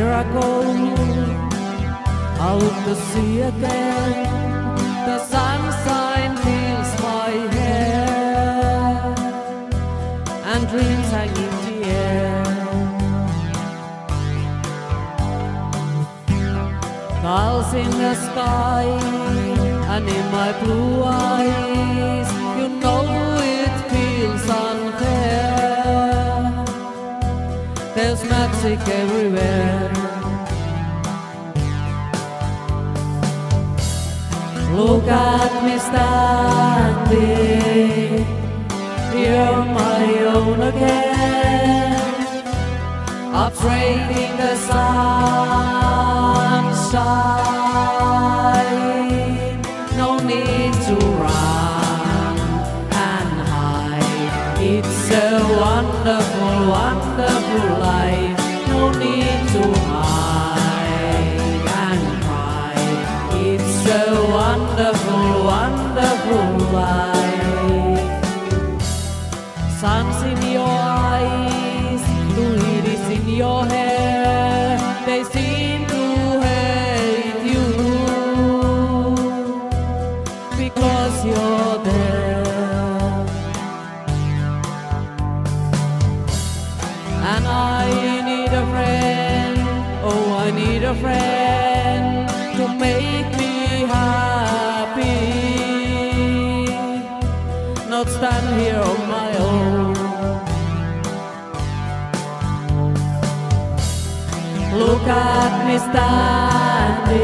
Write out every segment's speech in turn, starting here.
miracle. I look to see again. The sunshine fills my hair, and dreams hang in the air. Clouds in the sky, and in my blue eyes, you know it feels unfair. There's magic everywhere. At me standing on my own again. I'm trading the Sun's in your eyes, fluid is in your hair. They seem to hate you because you're there. And I need a friend, oh, I need a friend to make me happy not stand here on my own. Look at me standing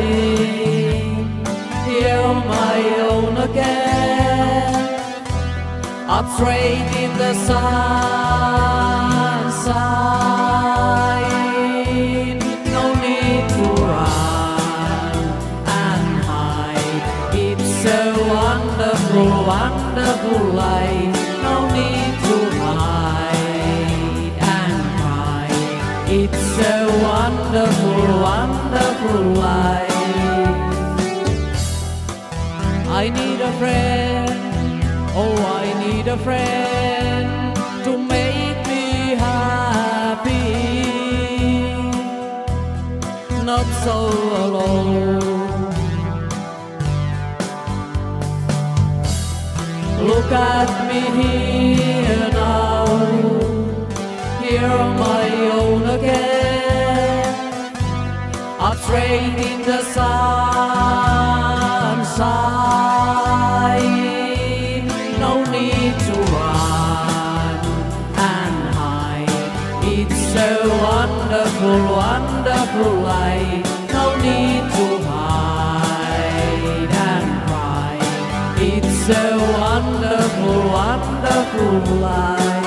here on my own again. I'm straight in the sunshine. Wonderful, life. No need to hide and cry. It's a wonderful, wonderful life. I need a friend. Oh, I need a friend to make me happy. Not so alone. Look at me here now, here on my own again. I'm straight in the sunshine. No need to run and hide. It's a wonderful, wonderful life. A wonderful, wonderful life.